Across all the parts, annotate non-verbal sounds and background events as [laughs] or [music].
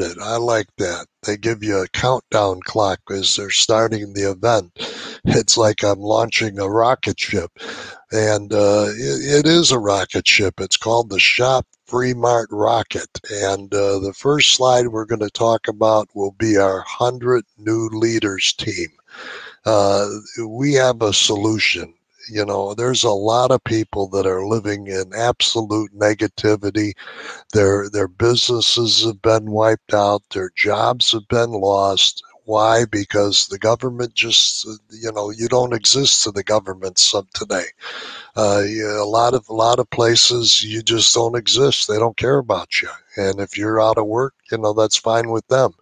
I like that. They give you a countdown clock as they're starting the event. It's like I'm launching a rocket ship. And uh, it, it is a rocket ship. It's called the Shop Free Mart Rocket. And uh, the first slide we're going to talk about will be our 100 New Leaders team. Uh, we have a solution you know there's a lot of people that are living in absolute negativity. Their their businesses have been wiped out. Their jobs have been lost. Why? Because the government just you know you don't exist to the governments of today. Uh, a lot of a lot of places you just don't exist. They don't care about you. And if you're out of work you know that's fine with them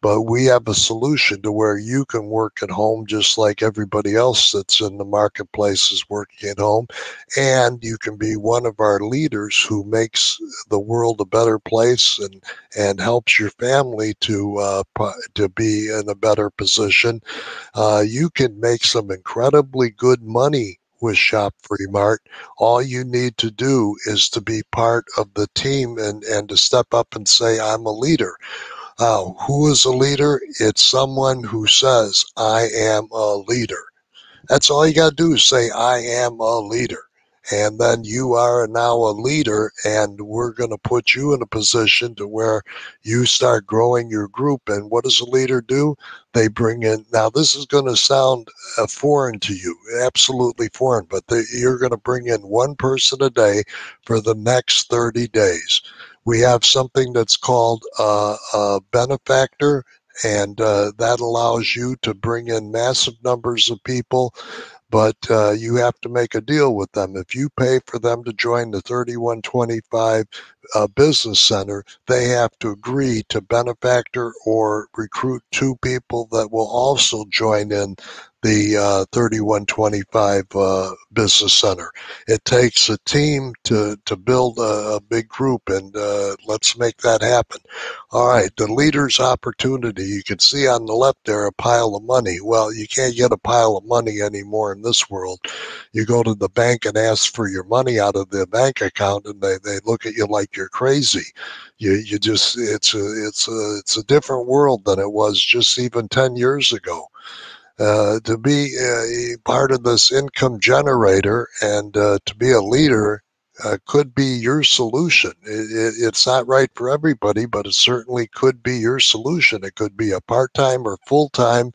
but we have a solution to where you can work at home just like everybody else that's in the marketplace is working at home. And you can be one of our leaders who makes the world a better place and, and helps your family to, uh, to be in a better position. Uh, you can make some incredibly good money with Shop Free Mart. All you need to do is to be part of the team and, and to step up and say, I'm a leader. Uh, who is a leader? It's someone who says, I am a leader. That's all you got to do is say, I am a leader. And then you are now a leader, and we're going to put you in a position to where you start growing your group. And what does a leader do? They bring in, now this is going to sound uh, foreign to you, absolutely foreign, but you're going to bring in one person a day for the next 30 days we have something that's called uh, a benefactor, and uh, that allows you to bring in massive numbers of people but uh, you have to make a deal with them. If you pay for them to join the 3125 uh, Business Center, they have to agree to benefactor or recruit two people that will also join in the uh, 3125 uh, Business Center. It takes a team to, to build a, a big group, and uh, let's make that happen. All right, the leader's opportunity. You can see on the left there a pile of money. Well, you can't get a pile of money anymore in this world. You go to the bank and ask for your money out of the bank account, and they, they look at you like you're crazy. You, you just it's a it's a it's a different world than it was just even 10 years ago uh, to be a part of this income generator and uh, to be a leader uh, could be your solution. It, it, it's not right for everybody, but it certainly could be your solution. It could be a part time or full time,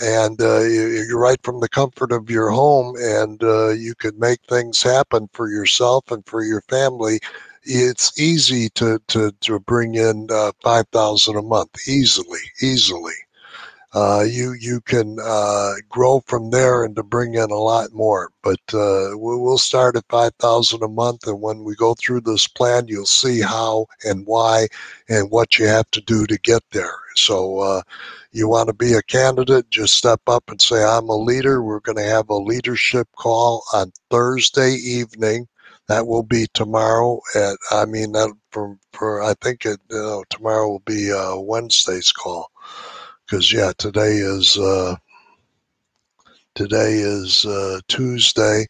and uh, you're right from the comfort of your home, and uh, you could make things happen for yourself and for your family. It's easy to to to bring in uh, five thousand a month easily, easily uh, you you can uh, grow from there and to bring in a lot more. But uh, we'll start at five thousand a month, and when we go through this plan, you'll see how and why and what you have to do to get there. So. Uh, you want to be a candidate, just step up and say, I'm a leader. We're going to have a leadership call on Thursday evening. That will be tomorrow at, I mean, that for, for I think it, you know, tomorrow will be uh, Wednesday's call. Because yeah, today is uh, today is uh, Tuesday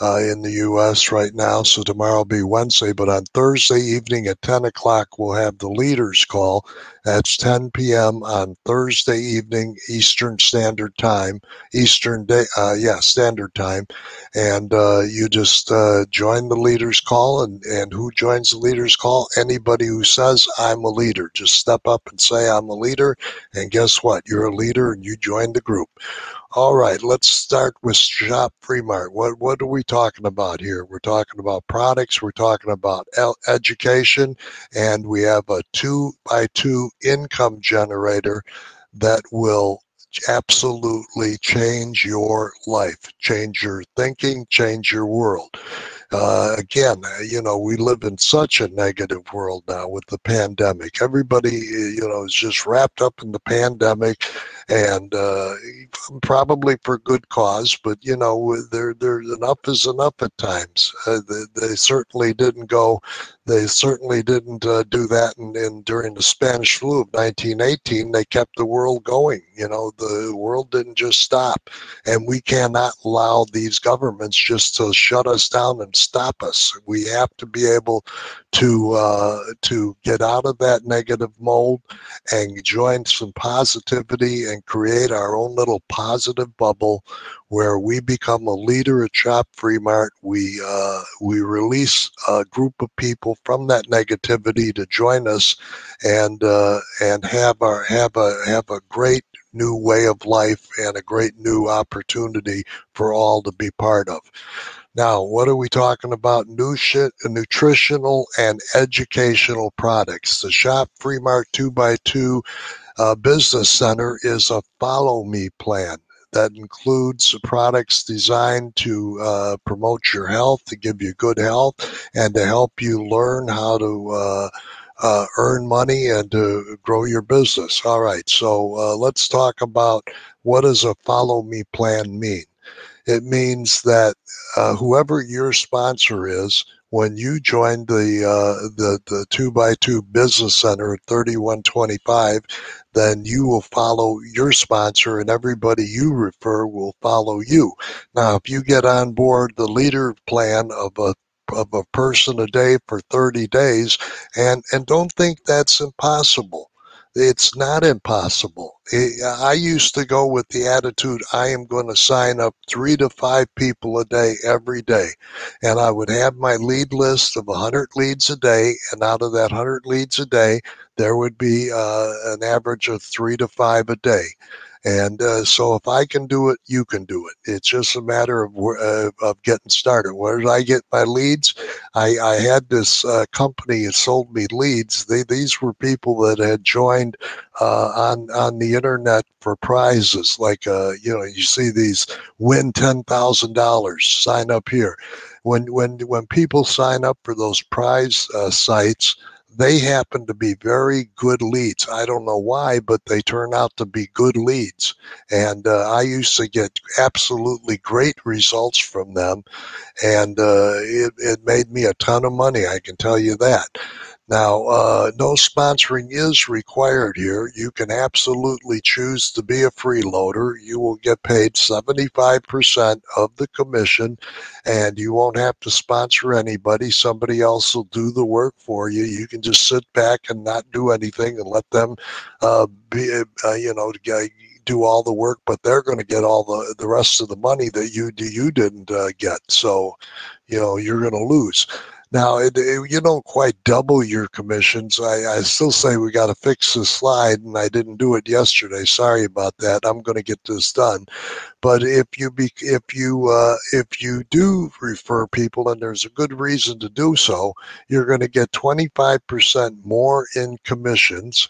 uh, in the U.S. right now, so tomorrow will be Wednesday. But on Thursday evening at 10 o'clock, we'll have the leaders call. That's 10 p.m. on Thursday evening Eastern Standard Time, Eastern Day, uh, yeah, Standard Time, and uh, you just uh, join the leaders call. And and who joins the leaders call? Anybody who says I'm a leader, just step up and say I'm a leader, and guess what? You're a leader, and you join the group. All right, let's start with Shop Free Mart. What what are we talking about here? We're talking about products. We're talking about education, and we have a two by two income generator that will absolutely change your life, change your thinking, change your world. Uh, again, you know, we live in such a negative world now with the pandemic. Everybody, you know, is just wrapped up in the pandemic and uh, probably for good cause. But you know, there, there enough is enough at times. Uh, they, they, certainly didn't go. They certainly didn't uh, do that. And, and during the Spanish flu of 1918, they kept the world going. You know, the world didn't just stop, and we cannot allow these governments just to shut us down and stop us. We have to be able to uh, to get out of that negative mold and join some positivity and create our own little positive bubble where we become a leader at Shop Free Mart. We uh, we release a group of people from that negativity to join us and uh, and have our have a have a great new way of life and a great new opportunity for all to be part of. Now, what are we talking about? nutritional and educational products. The Shop Freemart 2x2 uh, Business Center is a follow me plan that includes products designed to uh, promote your health, to give you good health, and to help you learn how to uh, uh, earn money and to grow your business. All right, so uh, let's talk about what does a follow me plan mean. It means that uh, whoever your sponsor is, when you join the uh, the the two by two business center at 3125 then you will follow your sponsor and everybody you refer will follow you. Now if you get on board the leader plan of a of a person a day for 30 days and and don't think that's impossible it's not impossible. I used to go with the attitude I am going to sign up three to five people a day every day. And I would have my lead list of 100 leads a day. And out of that 100 leads a day, there would be uh, an average of three to five a day. And uh, so if I can do it, you can do it. It's just a matter of uh, of getting started. Where did I get my leads? I, I had this uh, company that sold me leads. They, these were people that had joined uh, on on the internet for prizes. Like uh, you know, you see these win ten thousand dollars. Sign up here. When when when people sign up for those prize uh, sites they happen to be very good leads. I don't know why, but they turn out to be good leads. And uh, I used to get absolutely great results from them. And uh, it, it made me a ton of money, I can tell you that. Now, uh, no sponsoring is required here. You can absolutely choose to be a freeloader. You will get paid 75% of the commission, and you won't have to sponsor anybody. Somebody else will do the work for you. You can just sit back and not do anything and let them uh, be, uh, you know, do all the work, but they're going to get all the, the rest of the money that you you didn't uh, get. So, you know, you're going to lose. Now, it, it, you don't quite double your commissions. I, I still say we got to fix the slide, and I didn't do it yesterday. Sorry about that. I'm going to get this done. But if you be, if you uh, if you do refer people, and there's a good reason to do so, you're going to get 25% more in commissions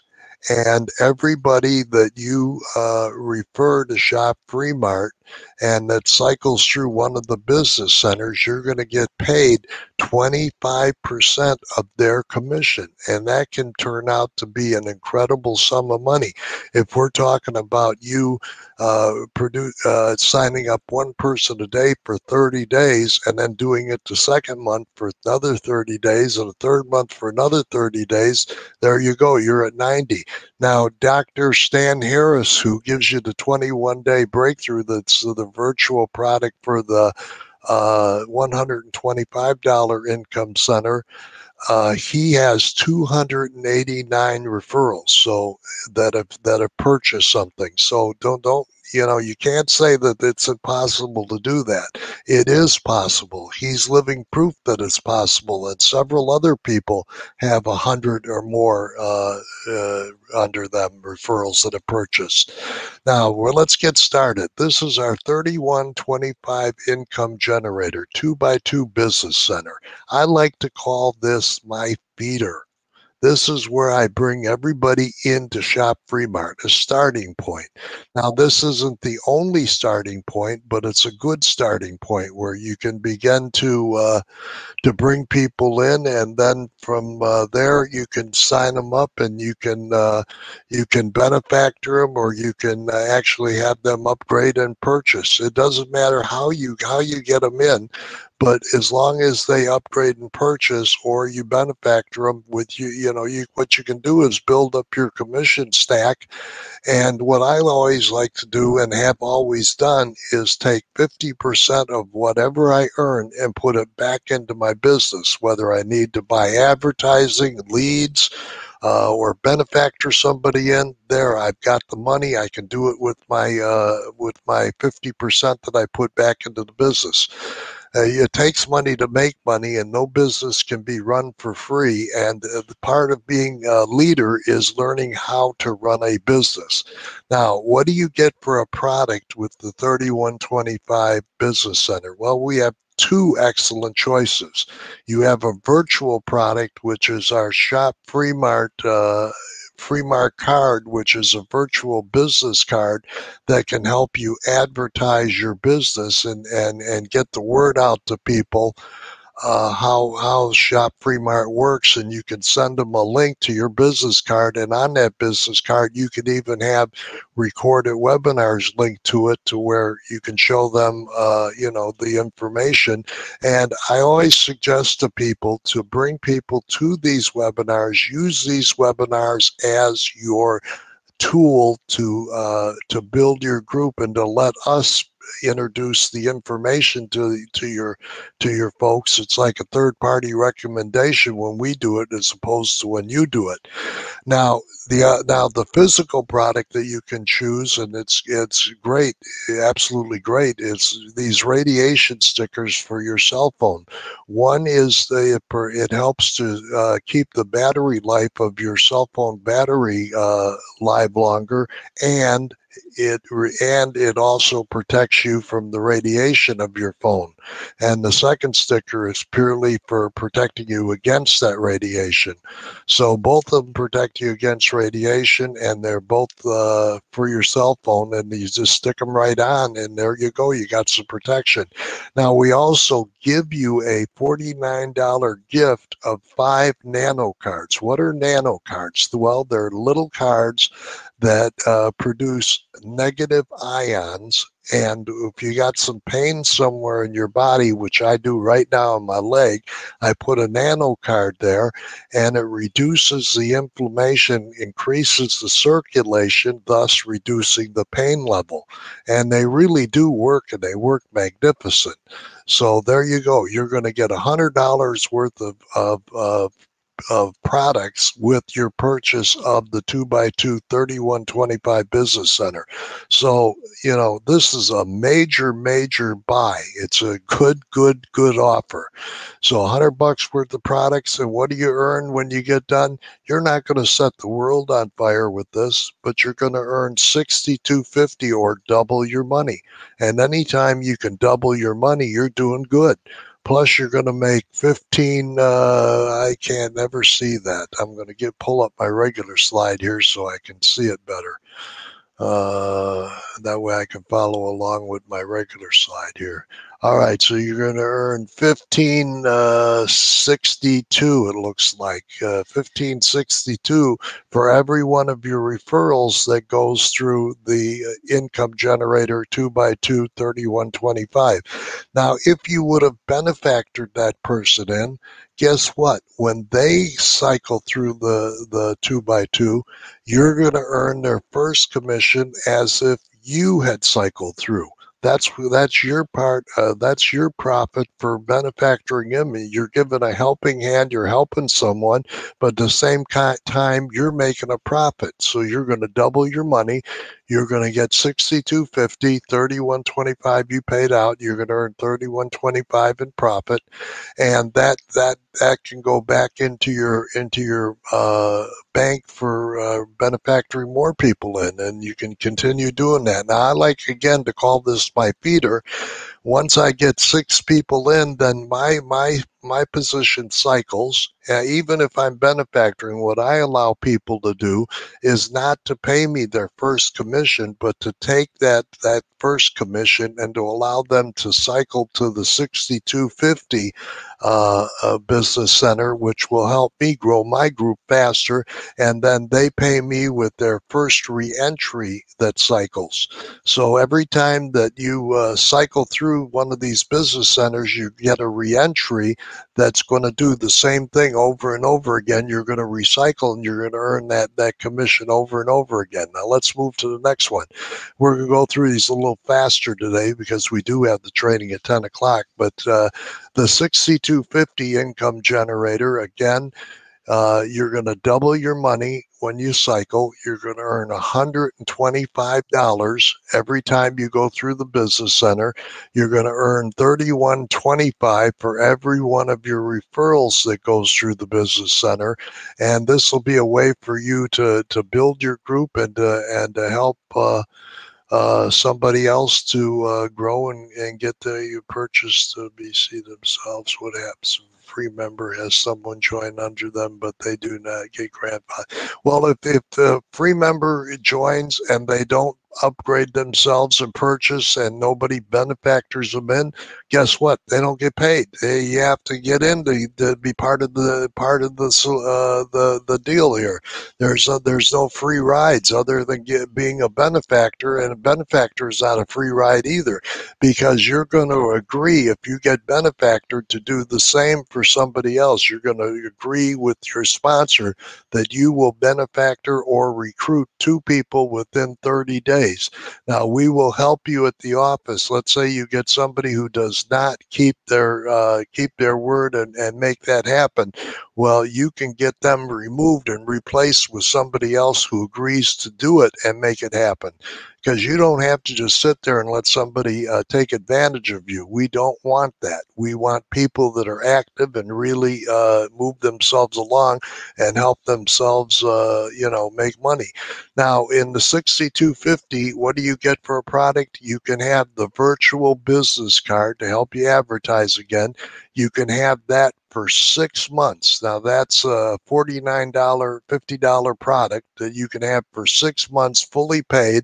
and everybody that you uh, refer to Shop Free Mart and that cycles through one of the business centers, you're going to get paid 25% of their commission. And that can turn out to be an incredible sum of money. If we're talking about you uh, produce, uh, signing up one person a day for 30 days and then doing it the second month for another 30 days and a third month for another 30 days, there you go. You're at 90. Now, Dr. Stan Harris, who gives you the 21 day breakthrough, that's the virtual product for the uh, $125 income center. Uh, he has 289 referrals so that have that have purchased something so don't don't you know, you can't say that it's impossible to do that. It is possible. He's living proof that it's possible, and several other people have a hundred or more uh, uh, under them referrals that have purchased. Now, well, let's get started. This is our 3125 income generator, two by two business center. I like to call this my feeder This is where I bring everybody into Shop Free Mart, a starting point. Now, this isn't the only starting point, but it's a good starting point where you can begin to uh, to bring people in, and then from uh, there you can sign them up, and you can uh, you can benefactor them, or you can uh, actually have them upgrade and purchase. It doesn't matter how you how you get them in, but as long as they upgrade and purchase or you benefactor them with you you know you what you can do is build up your commission stack. And what i always like to do and have always done is take 50% of whatever i earn and put it back into my business whether i need to buy advertising leads uh, or benefactor somebody in there i've got the money i can do it with my uh, with my 50% that i put back into the business it takes money to make money, and no business can be run for free. And uh, part of being a leader is learning how to run a business. Now, what do you get for a product with the 3125 Business Center? Well, we have two excellent choices. You have a virtual product, which is our Shop Free Mart uh, Freemart card, which is a virtual business card that can help you advertise your business and, and, and get the word out to people uh, how how Shop Free Mart works, and you can send them a link to your business card, and on that business card, you can even have recorded webinars linked to it, to where you can show them, uh, you know, the information. And I always suggest to people to bring people to these webinars, use these webinars as your tool to uh, to build your group and to let us introduce the information to to your to your folks. It's like a third party recommendation when we do it as opposed to when you do it. Now the uh, now the physical product that you can choose and it's it's great, absolutely great. Is these radiation stickers for your cell phone. One is the it helps to uh, keep the battery life of your cell phone battery uh, live longer and it and it also protects you from the radiation of your phone. And the second sticker is purely for protecting you against that radiation. So both of them protect you against radiation, and they're both uh, for your cell phone. And you just stick them right on, and there you go. You got some protection. Now we also give you a $49 gift of five nano cards. What are nano cards? Well, they're little cards that uh, produce negative ions. And if you got some pain somewhere in your body, which I do right now in my leg, I put a nano card there and it reduces the inflammation, increases the circulation, thus reducing the pain level. And they really do work and they work magnificent. So there you go. You're going to get a hundred dollars worth of, of, of of products with your purchase of the 2x2 3125 Business Center. So, you know, this is a major, major buy. It's a good, good, good offer. So, 100 bucks worth of products, and what do you earn when you get done? You're not going to set the world on fire with this, but you're going to earn 6250 or double your money. And anytime you can double your money, you're doing good. Plus, you're going to make 15. Uh, I can't ever see that. I'm going to get pull up my regular slide here so I can see it better. Uh, that way I can follow along with my regular slide here. All right, so you're going to earn 1562, uh, it looks like. Uh, 1562 for every one of your referrals that goes through the uh, income generator 2 by 2 3125. Now, if you would have benefactored that person in, guess what? When they cycle through the, the 2 by 2 you're going to earn their first commission as if you had cycled through that's that's your part. Uh, that's your profit for benefactoring him. You're giving a helping hand. You're helping someone, but the same time, you're making a profit. So you're going to double your money. You're going to get 6250, 3125 you paid out. You're going to earn 3125 in profit, and that that that can go back into your into your uh, bank for uh, benefactoring more people in, and you can continue doing that. Now, I like again to call this my feeder. Once I get six people in, then my my my position cycles uh, even if I'm benefactoring, what I allow people to do is not to pay me their first commission, but to take that that first commission and to allow them to cycle to the 6250 uh, uh, business center, which will help me grow my group faster. And then they pay me with their first reentry that cycles. So every time that you uh, cycle through one of these business centers, you get a reentry that's going to do the same thing over and over again. You're going to recycle and you're going to earn that, that commission over and over again. Now let's move to the next one. We're going to go through these a little faster today because we do have the training at 10 o'clock, but uh, the 6250 income generator, again, uh, you're going to double your money when you cycle. You're going to earn $125 every time you go through the business center. You're going to earn $31.25 for every one of your referrals that goes through the business center. And this will be a way for you to, to build your group and, and to help. Uh, uh, somebody else to uh, grow and, and get the purchase to BC themselves. What happens? Free member has someone join under them, but they do not get grandfather. Well, if, if the free member joins and they don't upgrade themselves and purchase and nobody benefactors them in, guess what? They don't get paid. They, you have to get in to, to be part of the part of the uh, the the deal here. There's a, there's no free rides other than get, being a benefactor, and a benefactor is not a free ride either, because you're going to agree if you get benefactor to do the same for somebody else. You're going to agree with your sponsor that you will benefactor or recruit two people within 30 days days. Now, we will help you at the office. Let's say you get somebody who does not keep their uh, keep their word and, and make that happen. Well, you can get them removed and replaced with somebody else who agrees to do it and make it happen because you don't have to just sit there and let somebody uh, take advantage of you. We don't want that. We want people that are active and really uh, move themselves along and help themselves, uh, you know, make money. Now, in the 6250, what do you get for a product? You can have the virtual business card to help you advertise again. You can have that for six months. Now, that's a $49, $50 product that you can have for six months fully paid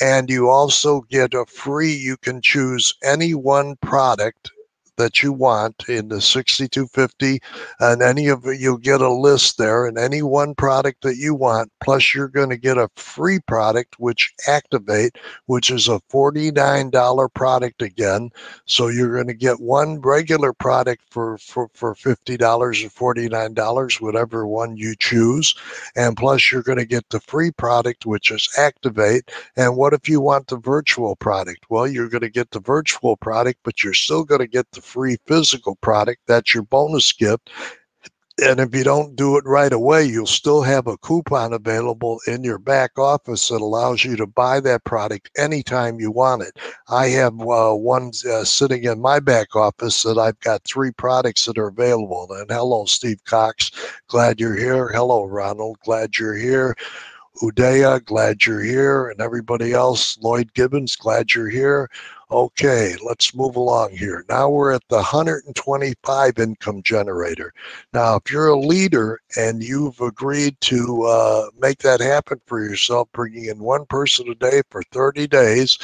and you also get a free, you can choose any one product that you want in the 6250 and any of it you'll get a list there and any one product that you want plus you're going to get a free product which activate which is a $49 product again. So you're going to get one regular product for for, for $50 or $49 whatever one you choose. And plus you're going to get the free product which is activate. And what if you want the virtual product? Well you're going to get the virtual product but you're still going to get the free physical product. That's your bonus gift. And if you don't do it right away, you'll still have a coupon available in your back office that allows you to buy that product anytime you want it. I have uh, one uh, sitting in my back office that I've got three products that are available. And hello, Steve Cox. Glad you're here. Hello, Ronald. Glad you're here. Udaya, glad you're here. And everybody else, Lloyd Gibbons, glad you're here. Okay, let's move along here. Now we're at the 125 income generator. Now, if you're a leader and you've agreed to uh, make that happen for yourself, bringing in one person a day for 30 days,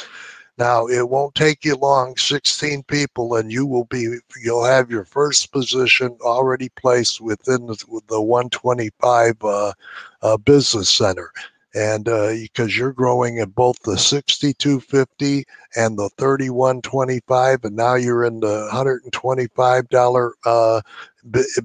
now it won't take you long, 16 people, and you will be you'll have your first position already placed within the, the 125 uh, uh, business center. And because uh, you're growing at both the 6250 and the 3125 and now you're in the $125 uh,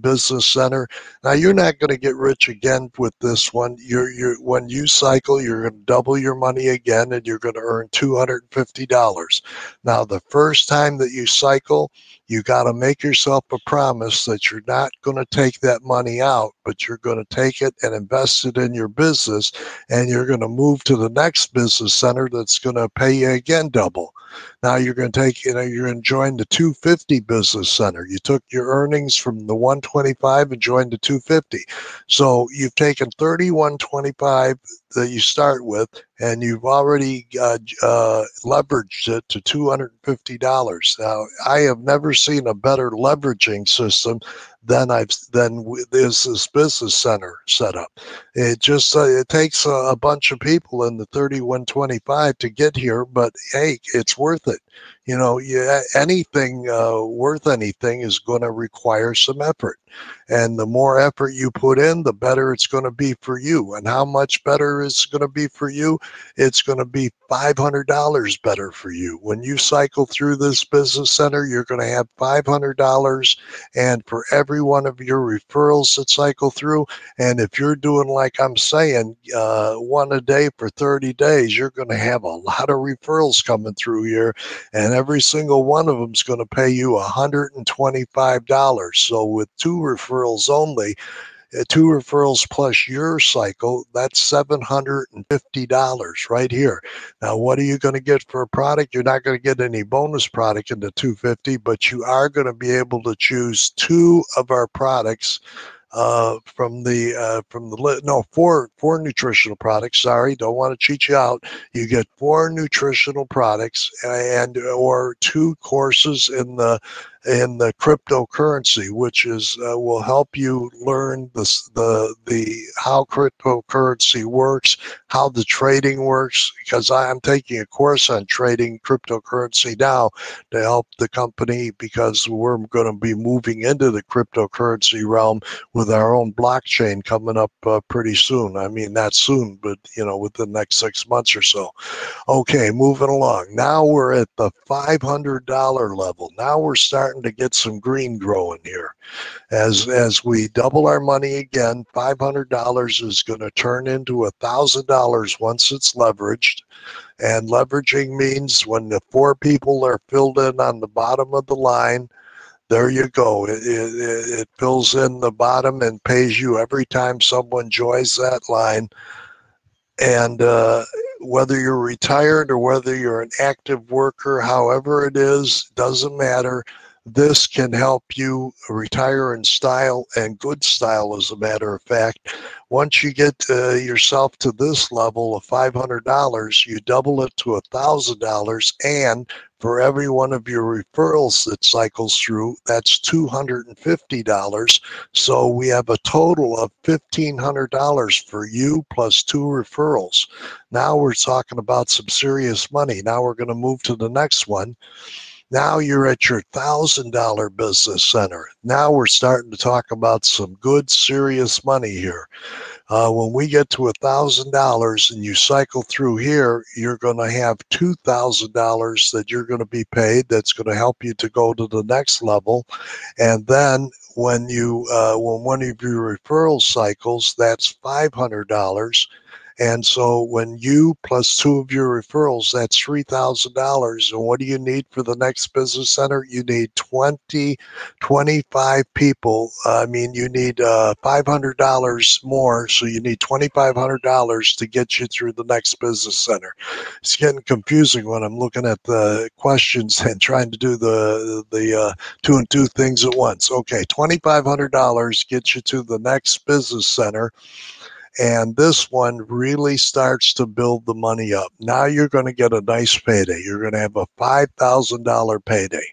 business center. Now you're not going to get rich again with this one. You're, you're when you cycle you're going to double your money again and you're going to earn $250 now the first time that you cycle you got to make yourself a promise that you're not going to take that money out, but you're going to take it and invest it in your business, and you're going to move to the next business center that's going to pay you again double. Now you're going to take, you know, you're going to join the 250 business center. You took your earnings from the 125 and joined the 250. So you've taken 3125 that you start with, and you've already uh, uh, leveraged it to $250. Now, I have never seen a better leveraging system then I've then there's this business center set up. It just uh, it takes a, a bunch of people in the 3125 to get here, but hey, it's worth it. You know, yeah, anything uh, worth anything is going to require some effort. And the more effort you put in, the better it's going to be for you. And how much better it's going to be for you? It's going to be $500 better for you. When you cycle through this business center, you're going to have $500. And for every one of your referrals that cycle through, and if you're doing like I'm saying, uh, one a day for 30 days, you're going to have a lot of referrals coming through here. And every single one of them is going to pay you $125. So with two referrals only, two referrals plus your cycle, that's $750 right here. Now, what are you going to get for a product? You're not going to get any bonus product in the 250, but you are going to be able to choose two of our products uh, from the uh, from the no four four nutritional products. Sorry, don't want to cheat you out. You get four nutritional products and or two courses in the in the cryptocurrency, which is uh, will help you learn the the the how cryptocurrency works, how the trading works. Because I am taking a course on trading cryptocurrency now to help the company because we're going to be moving into the cryptocurrency realm with our own blockchain coming up uh, pretty soon. I mean, not soon, but you know, within the next six months or so. Okay, moving along. Now we're at the five hundred dollar level. Now we're starting starting to get some green growing here. As as we double our money again, five hundred dollars is going to turn into a thousand dollars once it's leveraged. And leveraging means when the four people are filled in on the bottom of the line, there you go. It, it, it fills in the bottom and pays you every time someone joins that line. And uh, whether you're retired or whether you're an active worker, however it is, doesn't matter. This can help you retire in style and good style, as a matter of fact. Once you get uh, yourself to this level of $500, you double it to $1,000. And for every one of your referrals that cycles through, that's $250. So we have a total of $1,500 for you plus two referrals. Now we're talking about some serious money. Now we're going to move to the next one. Now you're at your thousand dollar business center. Now we're starting to talk about some good, serious money here. Uh, when we get to a thousand dollars and you cycle through here, you're going to have two thousand dollars that you're going to be paid. That's going to help you to go to the next level, and then when you uh, when one of your referral cycles, that's five hundred dollars and so when you plus two of your referrals, that's $3,000. And what do you need for the next business center? You need 20, 25 people. I mean, you need uh, $500 more. So you need $2,500 to get you through the next business center. It's getting confusing when I'm looking at the questions [laughs] and trying to do the, the uh, two and two things at once. Okay, $2,500 gets you to the next business center. And this one really starts to build the money up. Now you're going to get a nice payday. You're going to have a $5,000 payday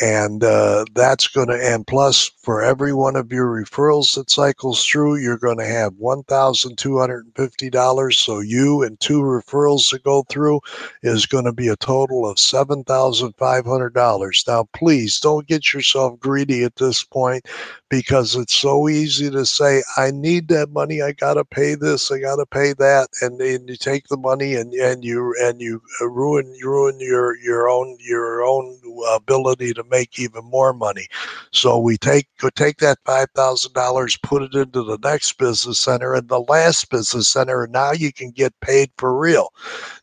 and uh, that's going to and plus for every one of your referrals that cycles through you're going to have $1250 so you and two referrals that go through is going to be a total of $7500 now please don't get yourself greedy at this point because it's so easy to say i need that money. I got to pay this. I got to pay that. And then you take the money and, and you and you uh, ruin you ruin your your own your own uh, ability to make even more money. So we take take that five thousand dollars, put it into the next business center and the last business center, and now you can get paid for real.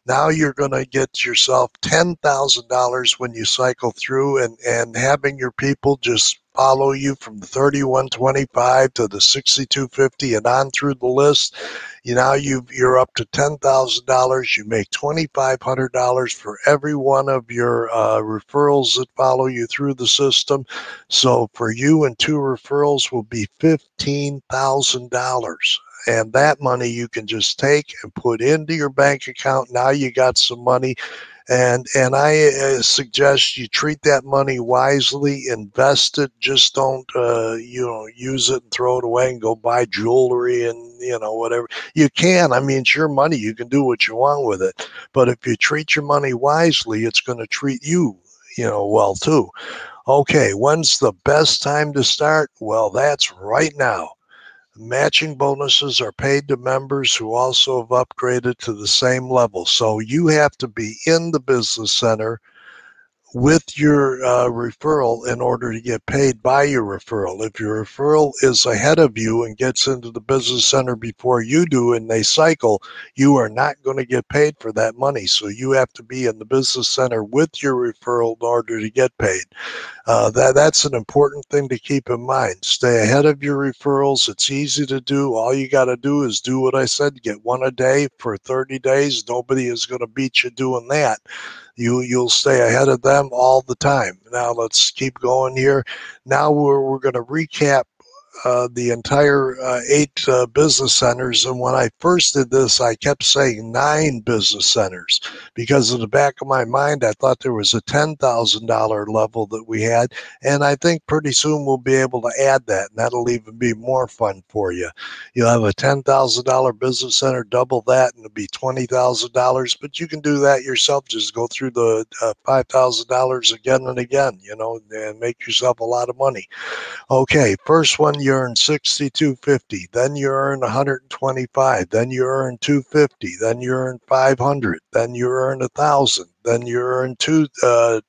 Now you're going to get yourself ten thousand dollars when you cycle through, and and having your people just follow you from the 3125 to the 6250 and on through the list you now you you're up to ten thousand dollars. You make twenty five hundred dollars for every one of your uh, referrals that follow you through the system. So for you and two referrals will be fifteen thousand dollars and that money you can just take and put into your bank account. Now you got some money and and I uh, suggest you treat that money wisely, invest it. Just don't uh, you know use it and throw it away and go buy jewelry and you know whatever you can. I mean, it's your money; you can do what you want with it. But if you treat your money wisely, it's going to treat you you know well too. Okay, when's the best time to start? Well, that's right now. Matching bonuses are paid to members who also have upgraded to the same level. So you have to be in the business center with your uh, referral in order to get paid by your referral. If your referral is ahead of you and gets into the business center before you do and they cycle, you are not going to get paid for that money. So you have to be in the business center with your referral in order to get paid. Uh, that that's an important thing to keep in mind. Stay ahead of your referrals. It's easy to do. All you got to do is do what I said. Get one a day for 30 days. Nobody is going to beat you doing that you you'll stay ahead of them all the time. Now let's keep going here. Now we're we're going to recap uh, the entire uh, eight uh, business centers. And when I first did this, I kept saying nine business centers because in the back of my mind, I thought there was a $10,000 level that we had. And I think pretty soon we'll be able to add that, and that'll even be more fun for you. You'll have a $10,000 business center, double that, and it'll be $20,000. But you can do that yourself. Just go through the uh, $5,000 again and again, you know, and make yourself a lot of money. Okay, first one you earn 6250 then you earn 125 then you earn 250 then you earn 500 then you earn 1000 then you earn two uh,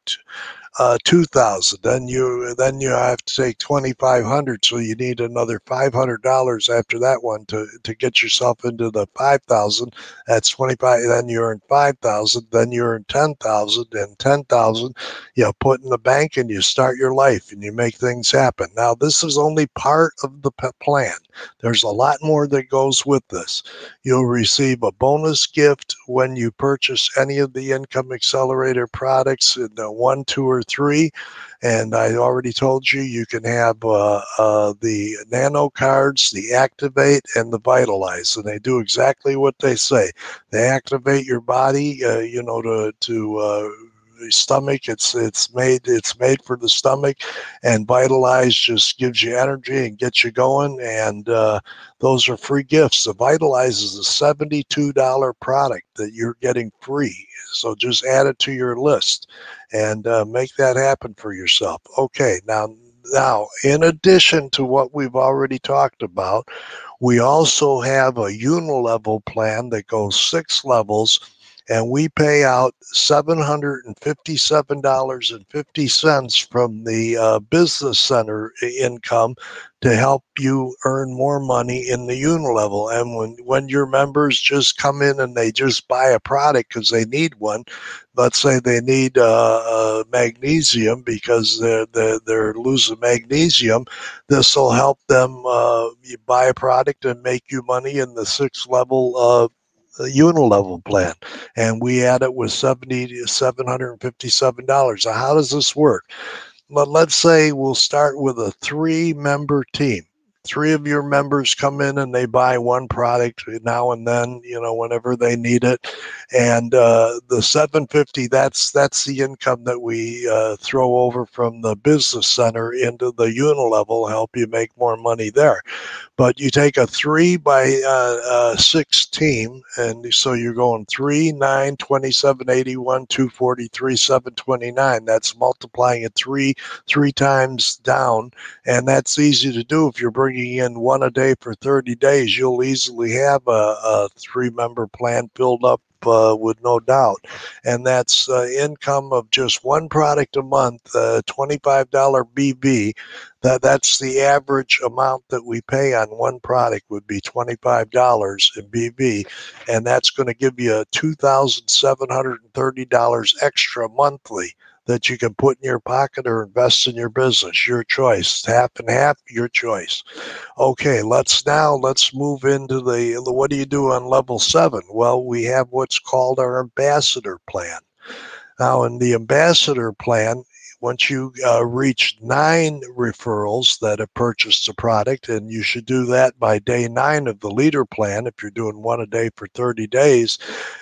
uh, 2000 then you then you have to take 2500 so you need another $500 after that one to, to get yourself into the 5000 that's 25 then you earn 5000 then you earn 10000 and 10000 you put in the bank and you start your life and you make things happen. Now this is only part of the plan. There's a lot more that goes with this. You'll receive a bonus gift when you purchase any of the income accelerator products in the one two or three. And I already told you you can have uh, uh, the nano cards, the activate, and the vitalize, and they do exactly what they say. They activate your body, uh, you know, to to uh, stomach. It's it's made it's made for the stomach, and Vitalize just gives you energy and gets you going. And uh, those are free gifts. The Vitalize is a seventy-two dollar product that you're getting free. So just add it to your list and uh, make that happen for yourself. Okay, now now in addition to what we've already talked about, we also have a unilevel plan that goes six levels and we pay out $757.50 from the uh, business center income to help you earn more money in the unilevel. And when, when your members just come in and they just buy a product because they need one, let's say they need uh, uh, magnesium because they're, they're, they're, losing magnesium, this will help them uh, buy a product and make you money in the sixth level of unilevel plan and we had it with 70 to 757 dollars. So how does this work? Let, let's say we'll start with a three member team three of your members come in and they buy one product now and then you know whenever they need it. And uh, the 750 that's that's the income that we uh, throw over from the business center into the unilevel help you make more money there. But you take a three by uh, uh, six team and so you're going 3 9 27 81 243 729 that's multiplying it three three times down. And that's easy to do if you're bringing bringing in one a day for 30 days, you'll easily have a, a three member plan filled up uh, with no doubt. And that's uh, income of just one product a month, uh, $25 BB. That, that's the average amount that we pay on one product would be $25 in BB. And that's going to give you $2,730 extra monthly that you can put in your pocket or invest in your business. Your choice. Half and half, your choice. Okay, let's now let's move into the what do you do on level seven? Well, we have what's called our ambassador plan. Now, in the ambassador plan, once you uh, reach nine referrals that have purchased the product, and you should do that by day nine of the leader plan. If you're doing one a day for 30 days,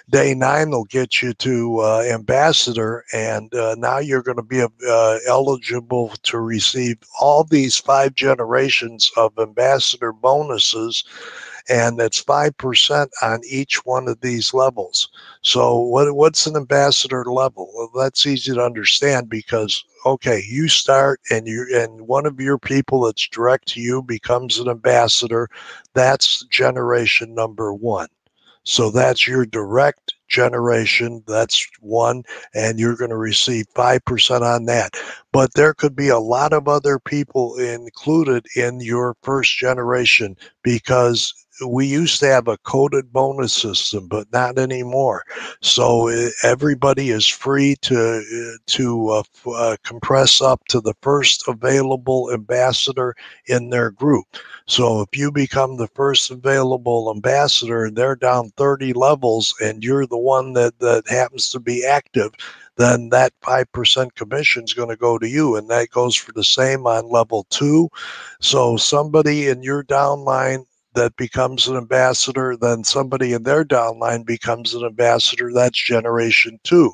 day nine will get you to uh, ambassador, and uh, now you're going to be uh, eligible to receive all these five generations of ambassador bonuses and that's 5% on each one of these levels. So what what's an ambassador level? Well, that's easy to understand because okay, you start and you and one of your people that's direct to you becomes an ambassador. That's generation number 1. So that's your direct generation. That's one, and you're going to receive 5% on that. But there could be a lot of other people included in your first generation because we used to have a coded bonus system, but not anymore. So uh, everybody is free to uh, to uh, uh, compress up to the first available ambassador in their group. So if you become the first available ambassador and they're down 30 levels and you're the one that, that happens to be active, then that 5% commission is going to go to you. And that goes for the same on level two. So somebody in your downline that becomes an ambassador, then somebody in their downline becomes an ambassador. That's generation two.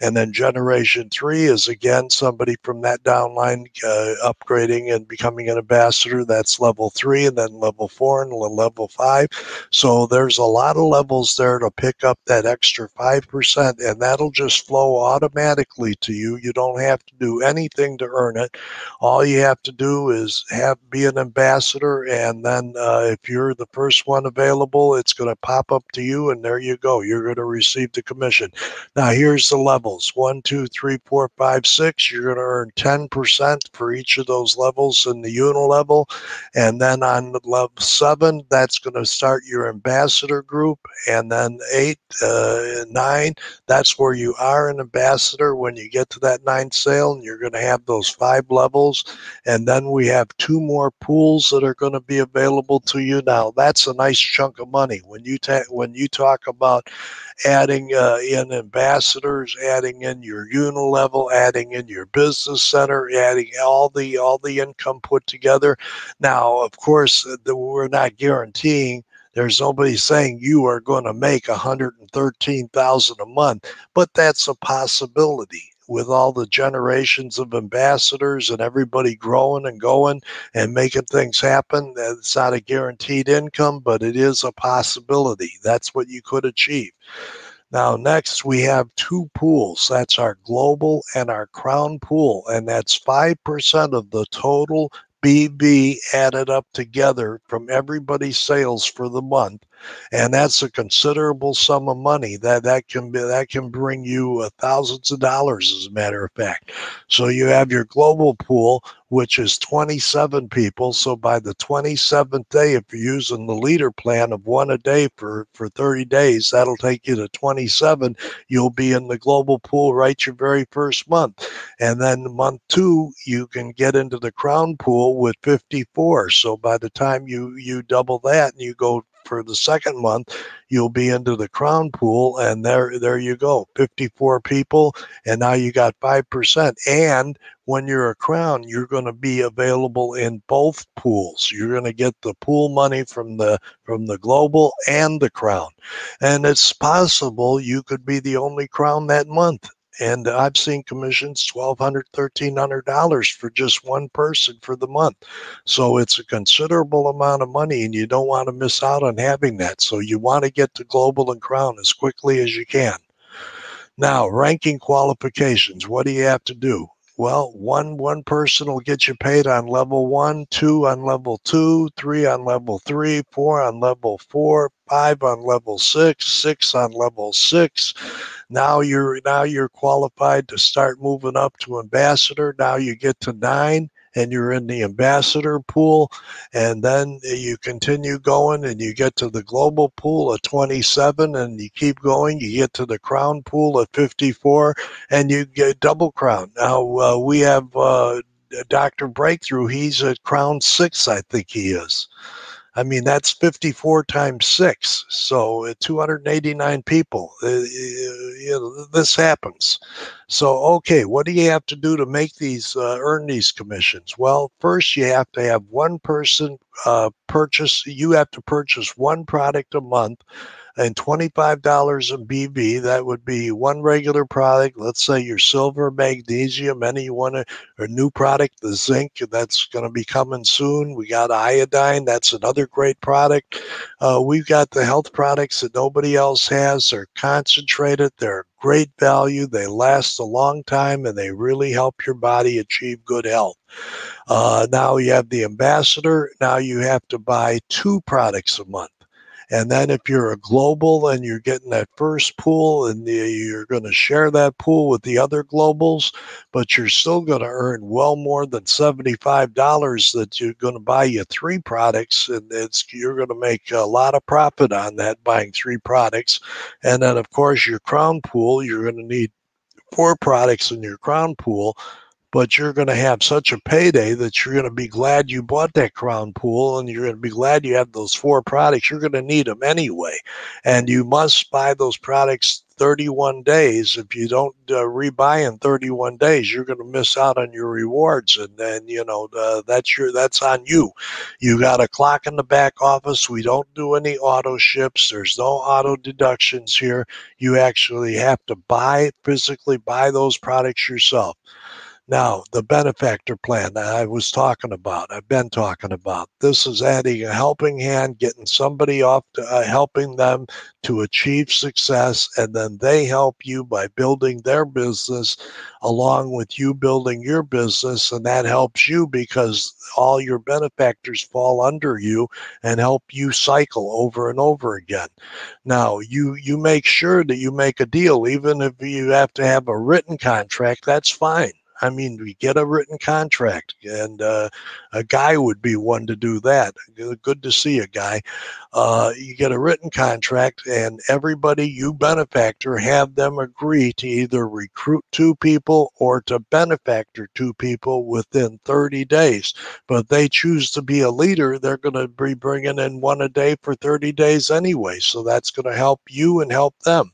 And then generation three is again somebody from that downline uh, upgrading and becoming an ambassador. That's level three, and then level four, and level five. So there's a lot of levels there to pick up that extra 5%, and that'll just flow automatically to you. You don't have to do anything to earn it. All you have to do is have be an ambassador, and then uh, if you're the first one available, it's going to pop up to you, and there you go. You're going to receive the commission. Now, here's the levels one, two, three, four, five, six. You're going to earn 10% for each of those levels in the uni level. And then on level seven, that's going to start your ambassador group. And then eight, uh, nine, that's where you are an ambassador when you get to that ninth sale. And you're going to have those five levels. And then we have two more pools that are going to be available to you. Now, that's a nice chunk of money. When you, ta- when you talk about adding uh, in ambassadors, adding in your level, adding in your business center, adding all the all the income put together. Now, of course, uh, we're not guaranteeing there's nobody saying you are going to make 113,000 a month, but that's a possibility with all the generations of ambassadors and everybody growing and going and making things happen. It's not a guaranteed income, but it is a possibility. That's what you could achieve. Now, next we have two pools. That's our global and our crown pool, and that's 5% of the total BB added up together from everybody's sales for the month and that's a considerable sum of money. That that can be that can bring you uh, thousands of dollars as a matter of fact. So you have your global pool which is 27 people. So by the 27th day if you're using the leader plan of one a day for for 30 days that'll take you to 27 you'll be in the global pool right your very first month. And then month two you can get into the crown pool with 54 so by the time you you double that and you go for the second month, you'll be into the crown pool, and there there you go, 54 people, and now you got five percent. And when you're a crown, you're going to be available in both pools. You're going to get the pool money from the from the global and the crown, and it's possible you could be the only crown that month and I've seen commissions $1,200, $1,300 for just one person for the month. So it's a considerable amount of money, and you don't want to miss out on having that. So you want to get to Global and Crown as quickly as you can. Now, ranking qualifications. What do you have to do? Well, one one person will get you paid on level one, two on level two, three on level three, four on level four, five on level six, six on level six. Now you're now you're qualified to start moving up to ambassador. Now you get to nine and you're in the ambassador pool and then you continue going and you get to the global pool at 27 and you keep going you get to the crown pool at 54 and you get double crown now uh, we have uh, dr breakthrough he's at crown six i think he is I mean, that's 54 times six. So uh, 289 people. Uh, you know, this happens. So, okay, what do you have to do to make these, uh, earn these commissions? Well, first you have to have one person uh, purchase, you have to purchase one product a month and $25 in BB. That would be one regular product. Let's say your silver, magnesium, any to, a new product, the zinc, that's going to be coming soon. We got iodine. That's another great product. Uh, we've got the health products that nobody else has. They're concentrated. They're great value. They last a long time and they really help your body achieve good health. Uh, now you have the ambassador. Now you have to buy two products a month. And then if you're a global and you're getting that first pool and you're going to share that pool with the other globals, but you're still going to earn well more than $75 that you're going to buy you three products and it's you're going to make a lot of profit on that buying three products. And then of course your crown pool, you're going to need four products in your crown pool but you're going to have such a payday that you're going to be glad you bought that crown pool and you're going to be glad you have those four products. You're going to need them anyway. And you must buy those products 31 days. If you don't uh, rebuy in 31 days, you're going to miss out on your rewards. And then, you know, uh, that's your, that's on you. You got a clock in the back office. We don't do any auto ships. There's no auto deductions here. You actually have to buy, physically buy those products yourself. Now, the benefactor plan that I was talking about, I've been talking about, this is adding a helping hand, getting somebody off to uh, helping them to achieve success, and then they help you by building their business along with you building your business. And that helps you because all your benefactors fall under you and help you cycle over and over again. Now, you, you make sure that you make a deal, even if you have to have a written contract, that's fine I mean, we get a written contract, and uh, a guy would be one to do that. Good to see a guy. Uh, you get a written contract, and everybody you benefactor have them agree to either recruit two people or to benefactor two people within 30 days. But they choose to be a leader, they're going to be bringing in one a day for 30 days anyway. So that's going to help you and help them.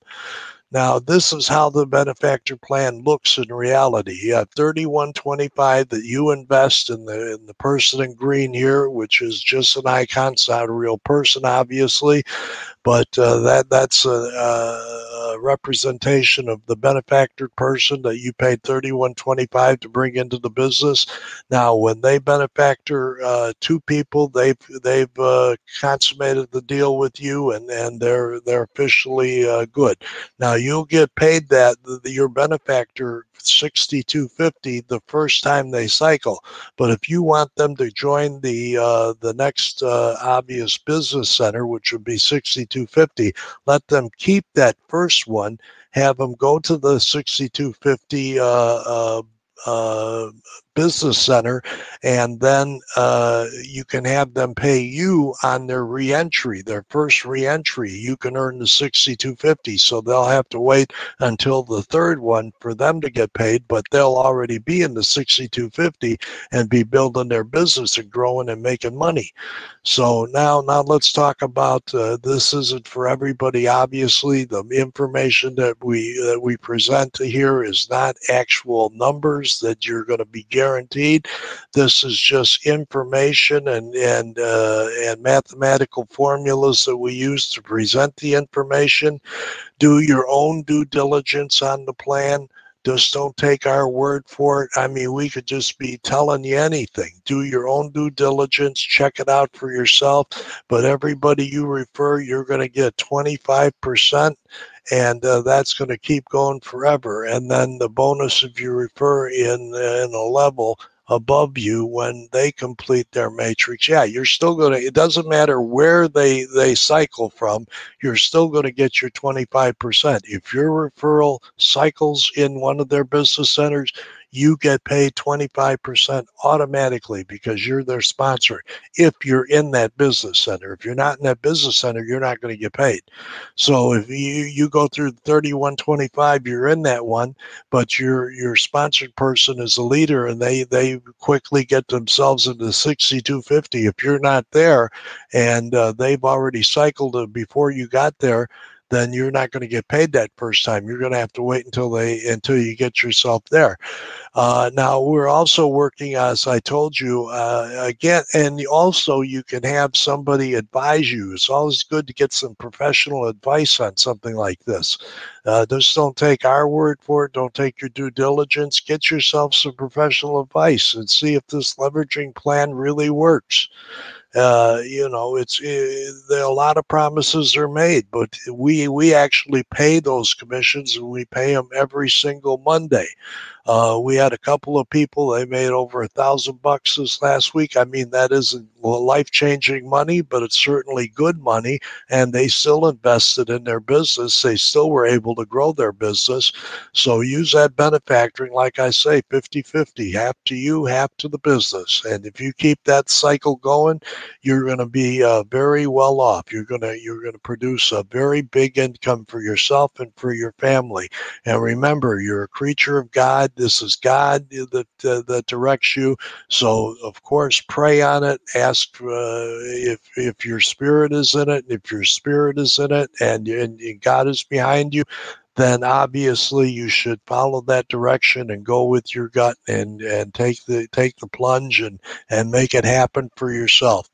Now, this is how the benefactor plan looks in reality. You have 3125 that you invest in the in the person in green here, which is just an icon. It's not a real person, obviously, but uh, that that's a, a, representation of the benefactor person that you paid 3125 to bring into the business. Now, when they benefactor uh, two people, they've they've uh, consummated the deal with you, and and they're they're officially uh, good. Now you'll get paid that the, your benefactor 6250 the first time they cycle. But if you want them to join the uh, the next uh, obvious business center which would be 6250 let them keep that first one have them go to the 6250 uh, uh uh, business center, and then uh, you can have them pay you on their reentry, their first reentry. You can earn the 6250, so they'll have to wait until the third one for them to get paid, but they'll already be in the 6250 and be building their business and growing and making money. So now, now let's talk about uh, this. Isn't for everybody. Obviously, the information that we that we present here is not actual numbers that you're going to be guaranteed. This is just information and and uh, and mathematical formulas that we use to present the information. Do your own due diligence on the plan. Just don't take our word for it. I mean, we could just be telling you anything. Do your own due diligence, check it out for yourself. But everybody you refer, you're going to get 25%, and uh, that's going to keep going forever. And then the bonus if you refer in, in a level above you when they complete their matrix yeah you're still going to it doesn't matter where they they cycle from you're still going to get your 25% if your referral cycles in one of their business centers you get paid 25% automatically because you're their sponsor if you're in that business center. If you're not in that business center, you're not going to get paid. So if you, you go through 3125, you're in that one, but your your sponsored person is a leader and they they quickly get themselves into 6250. If you're not there and uh, they've already cycled before you got there, then you're not going to get paid that first time. You're going to have to wait until they until you get yourself there. Uh, now we're also working, as I told you, uh, again, and also you can have somebody advise you. It's always good to get some professional advice on something like this. Uh, just don't take our word for it. Don't take your due diligence. Get yourself some professional advice and see if this leveraging plan really works. Uh, you know, it's it, eh, there. A lot of promises are made, but we we actually pay those commissions, and we pay them every single Monday. Uh, we had a couple of people, they made over a thousand bucks this last week. I mean, that isn't life changing money, but it's certainly good money. And they still invested in their business. They still were able to grow their business. So use that benefactoring, like I say, 50 50, half to you, half to the business. And if you keep that cycle going, you're going to be uh, very well off. You're going to, you're going to produce a very big income for yourself and for your family. And remember, you're a creature of God this is God that uh, that directs you. So of course, pray on it. Ask uh, if if your spirit is in it, if your spirit is in it, and, and God is behind you then obviously you should follow that direction and go with your gut and and take the take the plunge and and make it happen for yourself.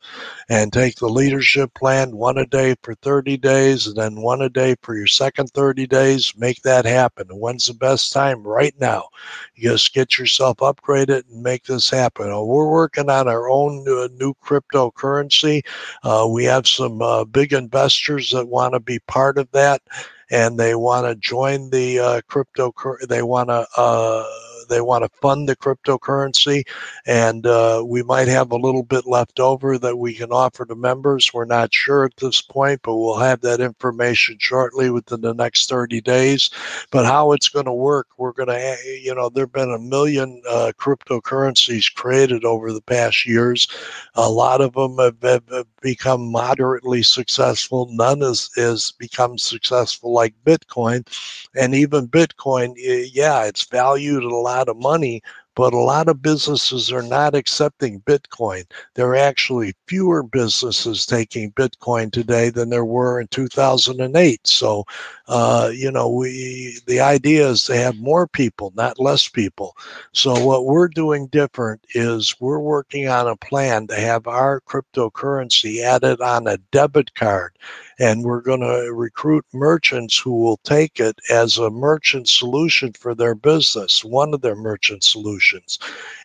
And take the leadership plan one a day for 30 days and then one a day for your second 30 days. Make that happen. When's the best time? Right now. You just get yourself upgraded and make this happen. We're working on our own uh, new cryptocurrency. Uh, we have some uh, big investors that want to be part of that and they want to join the uh, crypto. They want to uh, they want to fund the cryptocurrency, and uh, we might have a little bit left over that we can offer to members. We're not sure at this point, but we'll have that information shortly within the next 30 days. But how it's going to work, we're going to, you know, there have been a million uh, cryptocurrencies created over the past years. A lot of them have, have, become moderately successful. None has, has become successful like Bitcoin. And even Bitcoin, yeah, it's valued at a lot lot of money, but a lot of businesses are not accepting Bitcoin. There are actually fewer businesses taking Bitcoin today than there were in 2008. So, uh, you know, we the idea is to have more people, not less people. So, what we're doing different is we're working on a plan to have our cryptocurrency added on a debit card and we're going to recruit merchants who will take it as a merchant solution for their business, one of their merchant solutions.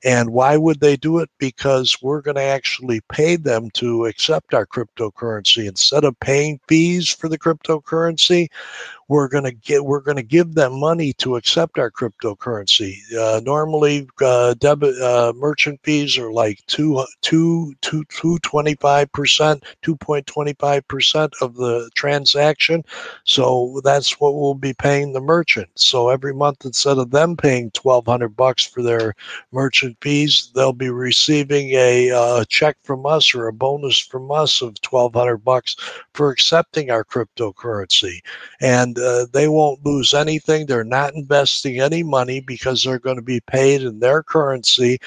And why would they do it? Because we're going to actually pay them to accept our cryptocurrency instead of paying fees for the cryptocurrency we're going to get we're going to give them money to accept our cryptocurrency. Uh, normally, uh, debit uh, merchant fees are like two two two two twenty five percent, two point twenty five percent of the transaction. So that's what we'll be paying the merchant. So every month, instead of them paying twelve hundred bucks for their merchant fees, they'll be receiving a uh, check from us or a bonus from us of twelve hundred bucks for accepting our cryptocurrency. And and uh, they won't lose anything. They're not investing any money because they're going to be paid in their currency,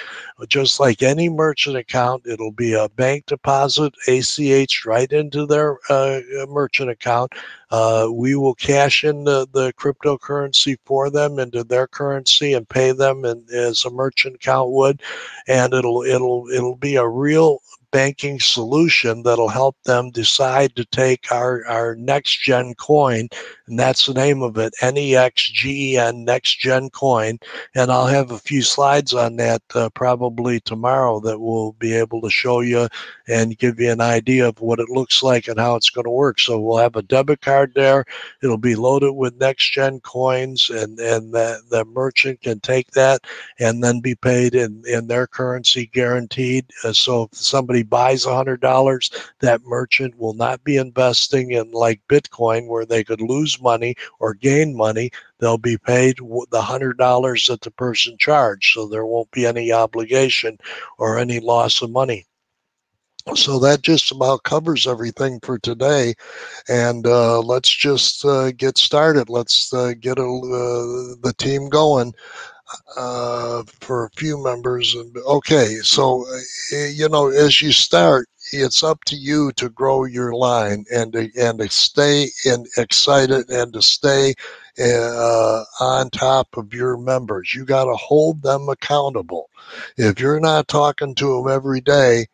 just like any merchant account. It'll be a bank deposit, ACH, right into their uh, merchant account. Uh, we will cash in the, the cryptocurrency for them into their currency and pay them in, as a merchant account would, and it'll it'll it'll be a real banking solution that'll help them decide to take our, our next gen coin, and that's the name of it, NEXGEN, next gen coin. And I'll have a few slides on that uh, probably tomorrow that we'll be able to show you and give you an idea of what it looks like and how it's going to work. So we'll have a debit card there. It'll be loaded with next gen coins, and, and the, the merchant can take that and then be paid in, in their currency guaranteed. Uh, so if somebody buys $100, that merchant will not be investing in like Bitcoin where they could lose money or gain money. They'll be paid the $100 that the person charged. So there won't be any obligation or any loss of money. So that just about covers everything for today. And uh, let's just uh, get started. Let's uh, get a, uh, the team going uh, for a few members. And okay, so, uh, you know, as you start, it's up to you to grow your line and to, and to stay in excited and to stay uh, on top of your members. You got to hold them accountable. If you're not talking to them every day,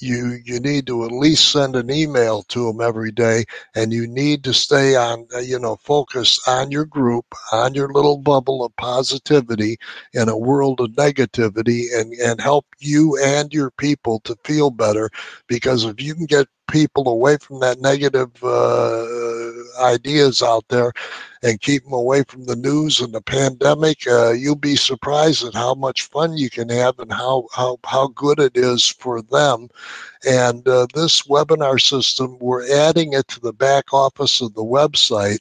you you need to at least send an email to them every day and you need to stay on uh, you know focus on your group on your little bubble of positivity in a world of negativity and and help you and your people to feel better because if you can get people away from that negative uh, ideas out there and keep them away from the news and the pandemic, uh, you'll be surprised at how much fun you can have and how, how, how good it is for them. And uh, this webinar system, we're adding it to the back office of the website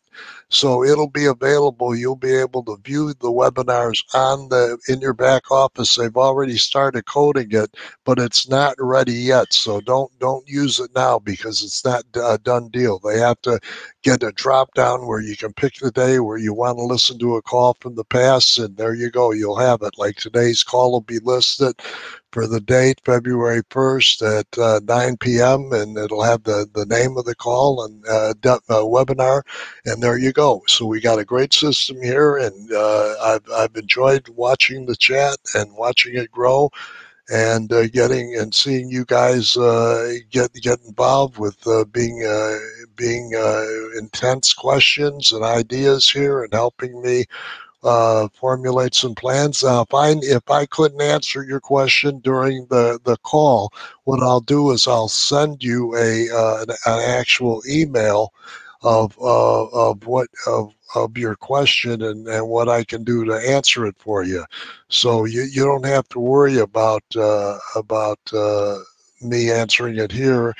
so it'll be available. You'll be able to view the webinars on the in your back office. They've already started coding it, but it's not ready yet. So don't don't use it now because it's not a done deal. They have to get a drop down where you can pick the day where you want to listen to a call from the past, and there you go. You'll have it. Like today's call will be listed for the date, February 1st at uh, 9 p.m., and it'll have the, the name of the call and uh, de- uh, webinar, and there you go. So we got a great system here, and uh, I've, I've enjoyed watching the chat and watching it grow and uh, getting and seeing you guys uh, get get involved with uh, being uh, being uh, intense questions and ideas here and helping me uh, formulate some plans. Uh, if I if I couldn't answer your question during the the call, what I'll do is I'll send you a uh, an, an, actual email of uh, of what of of your question and, and what I can do to answer it for you. So you, you don't have to worry about uh, about uh, me answering it here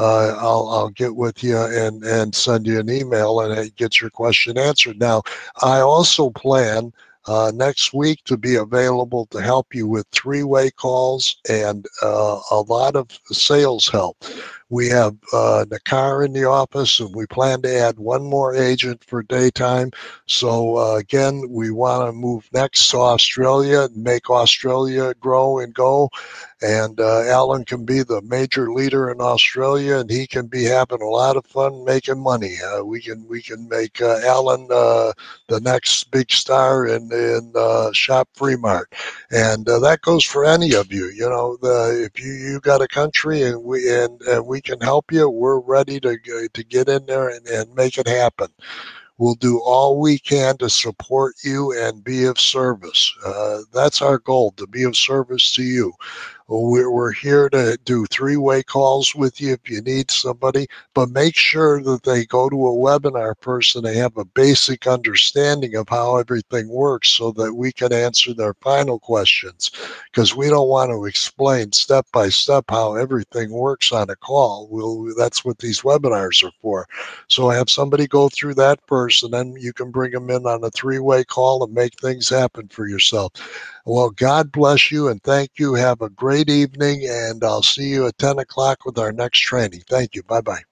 uh, I'll, I'll get with you and, and send you an email and it gets your question answered. Now, I also plan uh, next week to be available to help you with three way calls and uh, a lot of sales help. We have uh, Nakar in the office, and we plan to add one more agent for daytime. So uh, again, we want to move next to Australia and make Australia grow and go. And uh, Alan can be the major leader in Australia, and he can be having a lot of fun making money. Uh, we can we can make uh, Alan uh, the next big star in in Shop Freemart, and that goes for any of you. You know, the, if you you got a country and we and, and we can help you, we're ready to to get in there and, and make it happen. We'll do all we can to support you and be of service. Uh, that's our goal to be of service to you. We're, we're here to do three way calls with you if you need somebody, but make sure that they go to a webinar and they have a basic understanding of how everything works so that we can answer their final questions. Because we don't want to explain step by step how everything works on a call. We'll, that's what these webinars are for. So have somebody go through that first, and then you can bring them in on a three way call and make things happen for yourself. Well, God bless you and thank you. Have a great evening, and I'll see you at 10 o'clock with our next training. Thank you. Bye bye.